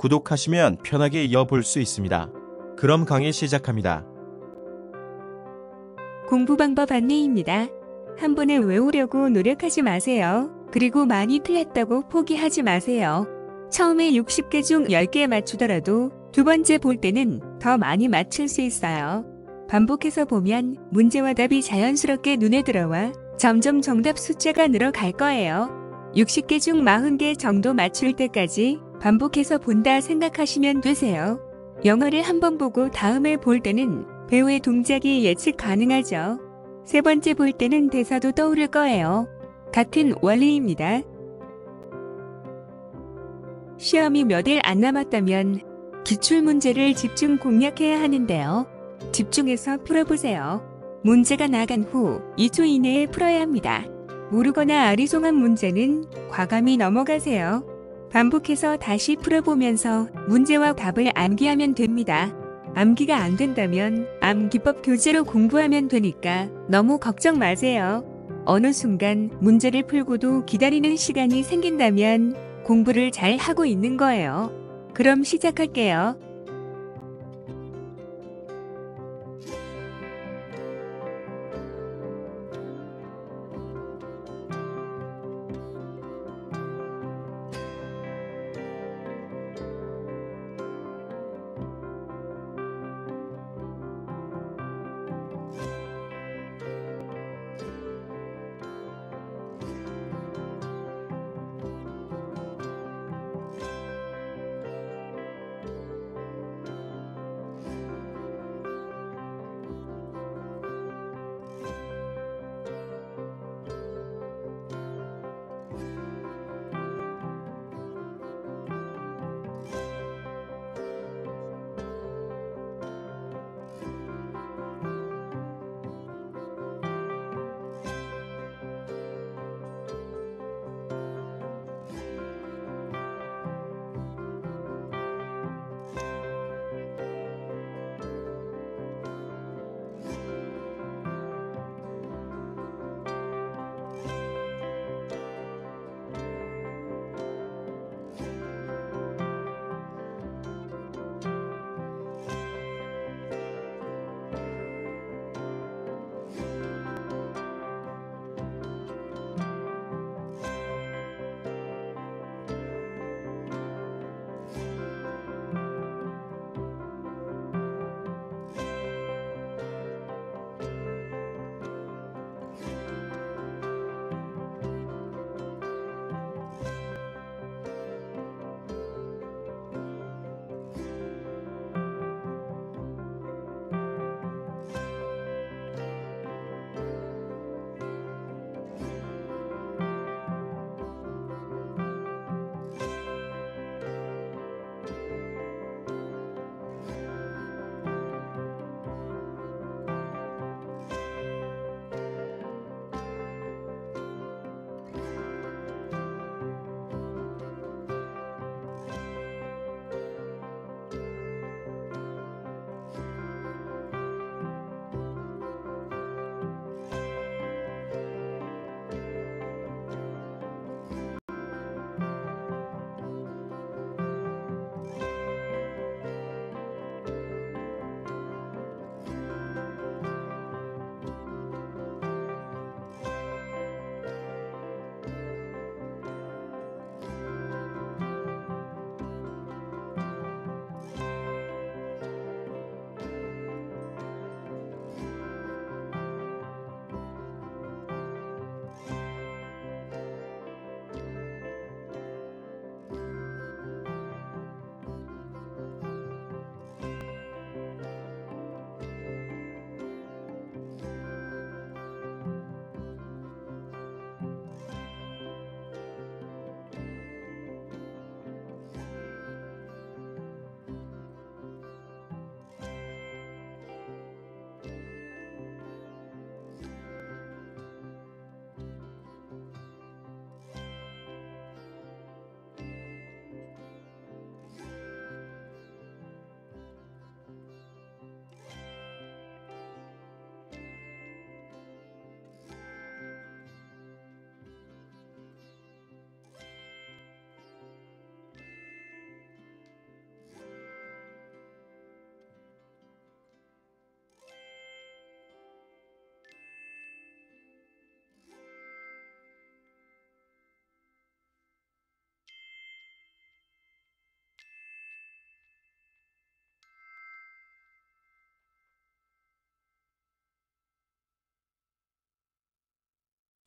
구독하시면 편하게 이어볼 수 있습니다. 그럼 강의 시작합니다. 공부 방법 안내입니다. 한 번에 외우려고 노력하지 마세요. 그리고 많이 틀렸다고 포기하지 마세요. 처음에 60개 중 10개 맞추더라도 두 번째 볼 때는 더 많이 맞출 수 있어요. 반복해서 보면 문제와 답이 자연스럽게 눈에 들어와 점점 정답 숫자가 늘어갈 거예요. 60개 중 40개 정도 맞출 때까지 반복해서 본다 생각하시면 되세요. 영화를 한번 보고 다음에 볼 때는 배우의 동작이 예측 가능하죠. 세 번째 볼 때는 대사도 떠오를 거예요. 같은 원리입니다. 시험이 몇 일 안 남았다면 기출 문제를 집중 공략해야 하는데요. 집중해서 풀어보세요. 문제가 나간 후 2초 이내에 풀어야 합니다. 모르거나 아리송한 문제는 과감히 넘어가세요. 반복해서 다시 풀어보면서 문제와 답을 암기하면 됩니다. 암기가 안 된다면 암기법 교재로 공부하면 되니까 너무 걱정 마세요. 어느 순간 문제를 풀고도 기다리는 시간이 생긴다면 공부를 잘 하고 있는 거예요. 그럼 시작할게요.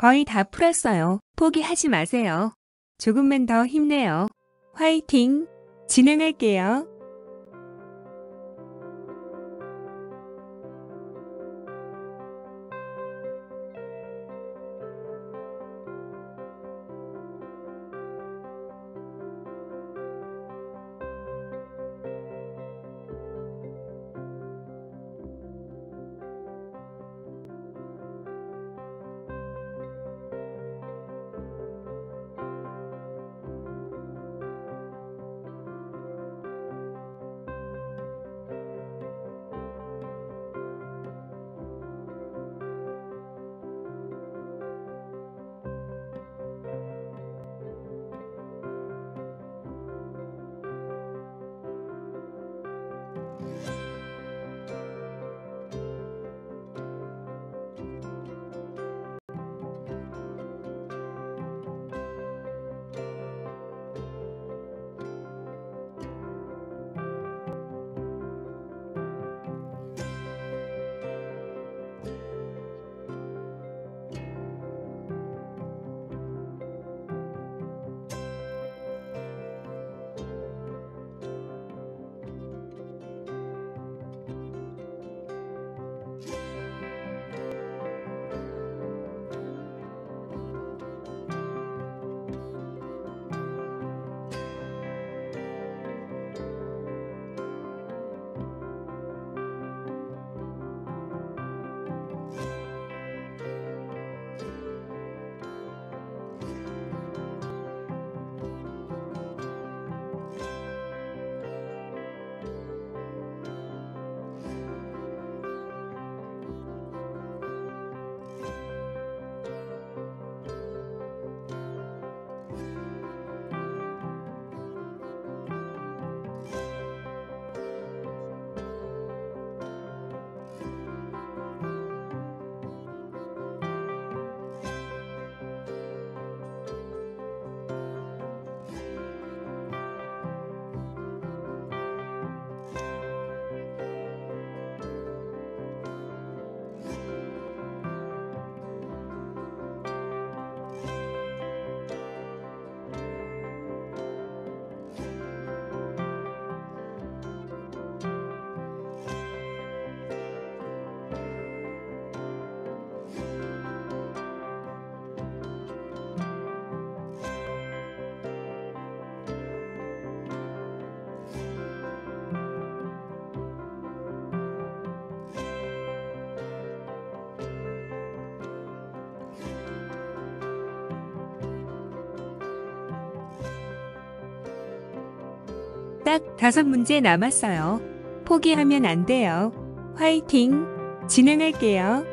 거의 다 풀었어요. 포기하지 마세요. 조금만 더 힘내요. 화이팅! 진행할게요. 딱 다섯 문제 남았어요. 포기하면 안 돼요. 화이팅! 진행할게요.